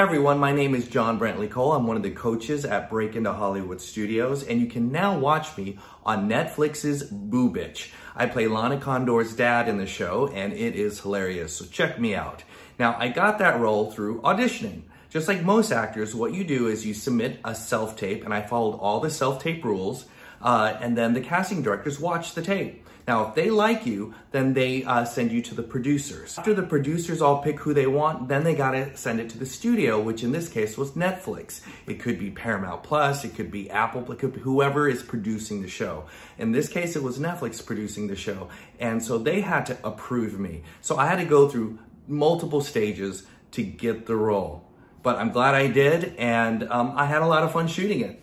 everyone, my name is John Brantley Cole. I'm one of the coaches at Break Into Hollywood Studios, and you can now watch me on Netflix's Boo Bitch. I play Lana Condor's dad in the show, and it is hilarious, so check me out. Now, I got that role through auditioning. Just like most actors, what you do is you submit a self-tape, and I followed all the self-tape rules, uh, and then the casting directors watch the tape. Now, if they like you, then they uh, send you to the producers. After the producers all pick who they want, then they gotta send it to the studio, which in this case was Netflix. It could be Paramount Plus, it could be Apple, it could be whoever is producing the show. In this case, it was Netflix producing the show. And so they had to approve me. So I had to go through multiple stages to get the role. But I'm glad I did, and um, I had a lot of fun shooting it.